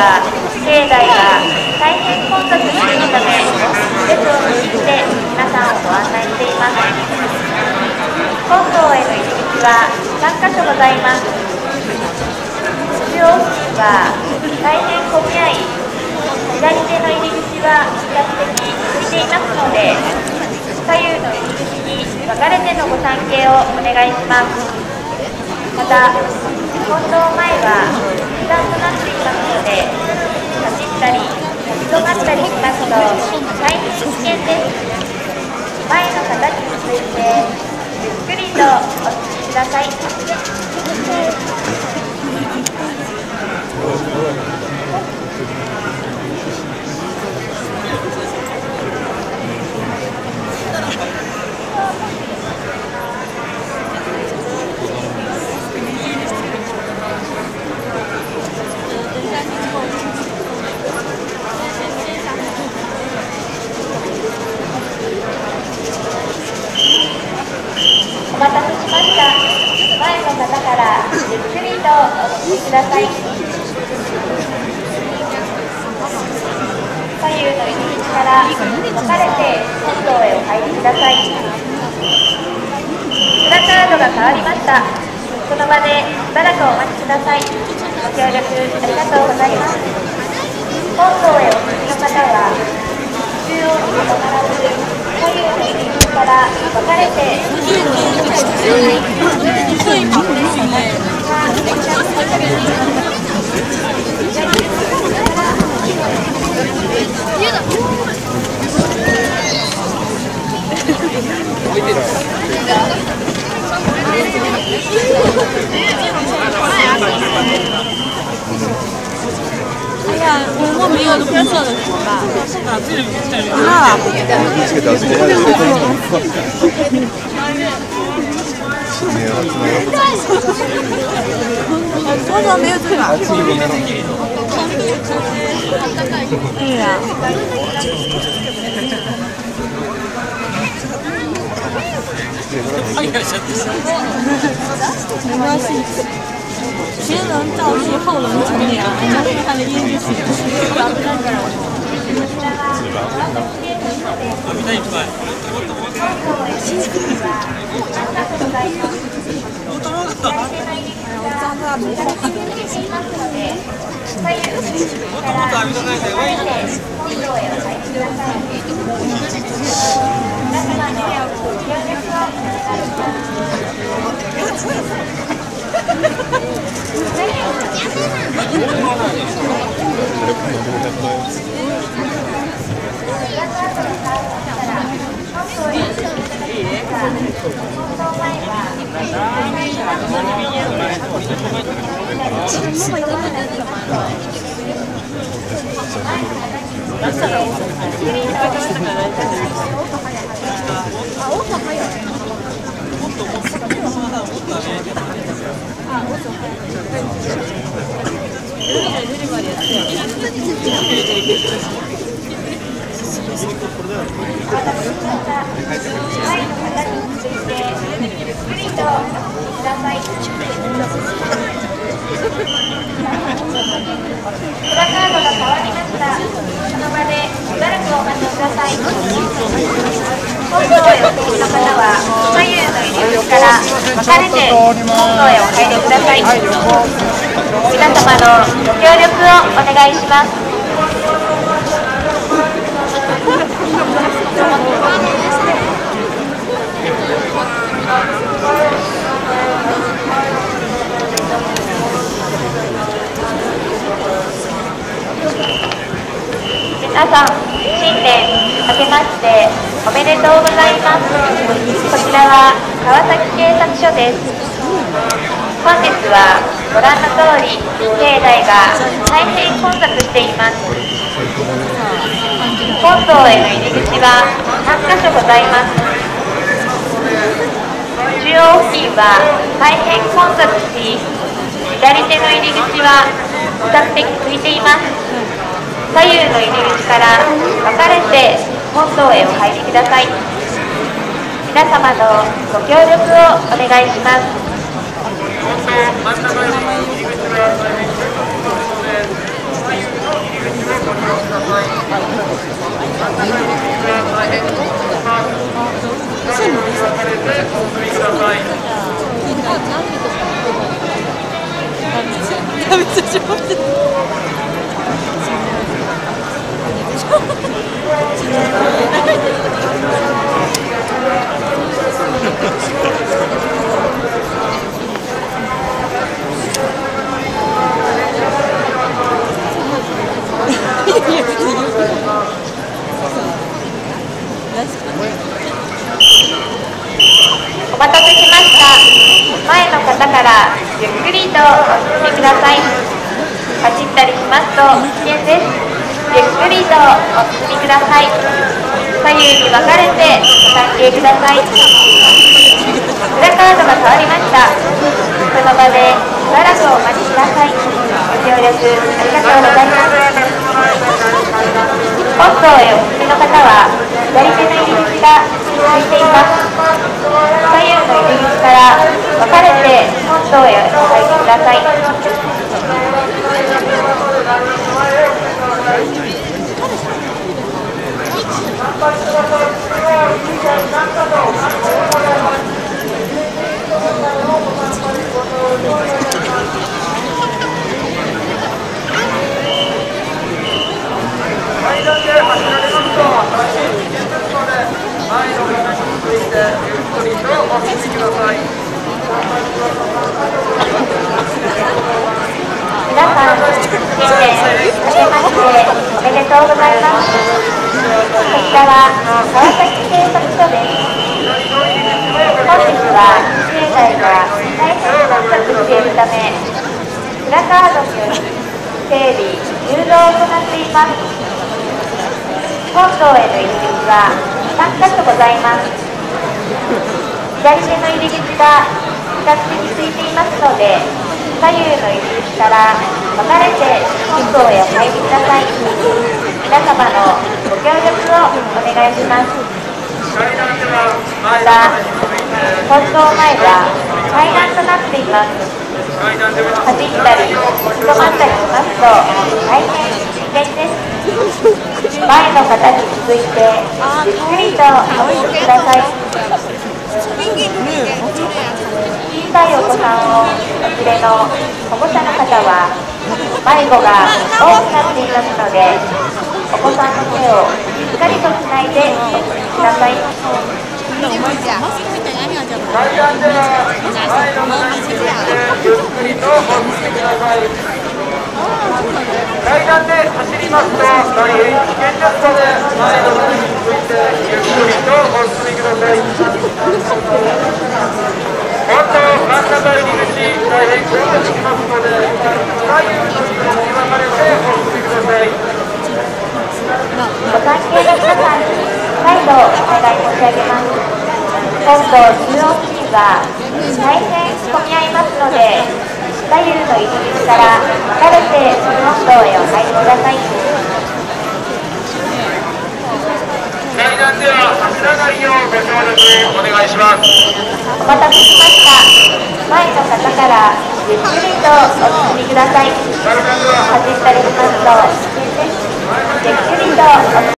は境内が大変混雑しているため列を抜いて皆さんをご案内しています本堂への入り口は3カ所ございます中央付近は大変混み合い左手の入り口は比較的空いていますので左右の入り口に分かれてのご参詣をお願いしますまた本堂前は時間となっていますので走ったり立ち止まったりしますと大変危険です前の方に続いてゆっくりとお聞きくださいお待たせしました前の方からゆっくりとお進みください。左右の入り口から分かれて本堂へお入りください。プラカードが変わりました。その場でしばらくお待ちください。ご協力ありがとうございます本堂へお進みの方は中央にとどまらず左右の入り口から分かれて，我莫名有个变色的怎么办？啊，我怎么没有这个？对呀、没关系，前人造句，后人乘凉，人家看了烟就行，咱们那个。プラカードが変わりました。らくお待ちください。本堂へお越しの方は左右の入り口から分かれて本堂へお入りください。皆様のご協力をお願いします。皆さん、新年明けましておめでとうございます。こちらは川崎警察署です。本日はご覧の通り境内が大変混雑しています本堂への入り口は3カ所ございます中央付近は大変混雑し左手の入り口は比較的空いています。左右の入り口から分かれて本堂へお入りください。皆様のご協力をお願いします。ダメでしょお待たせしました前の方からゆっくりとお進みくださいますと危険ですゆっくりとお進みください。左右に分かれてお関係ください。裏カードが変わりました。その場でしばらくお待ちください。ご協力ありがとうございます。本堂へお進みの方は左手の入り口が開いています。左右の入り口から分かれて本堂へお入りください。皆さん新年明けましてとうございます。こちらは川崎警察署です本日は境内が大変混雑しているためプラカードにより整備誘導を行っています。本堂への入り口は3カ所ございます。左手の入り口が比較的空いていますので左右の入り口から分かれて本堂へお入りください。皆様のご協力をお願いしますまた本堂前は階段となっています走ったり立ち止まったりしますと大変危険です前の方に続いてゆっくりとお進みください小さいお子さんをお連れの保護者の方は迷子が多くなっていますのでお子さんの手をしっかりとつないでお進みください階段で走りますと大変危険ですので前の方に続いてゆっくりとお進みください。本当真ん中入り口大変混雑しますので左右の入り口に分かれてお進みくださいご関係の皆さんにお願いします。お待たせしました。前の方からゆっくりとお進みください。階段では走ったりしますと危険ですゆっくりと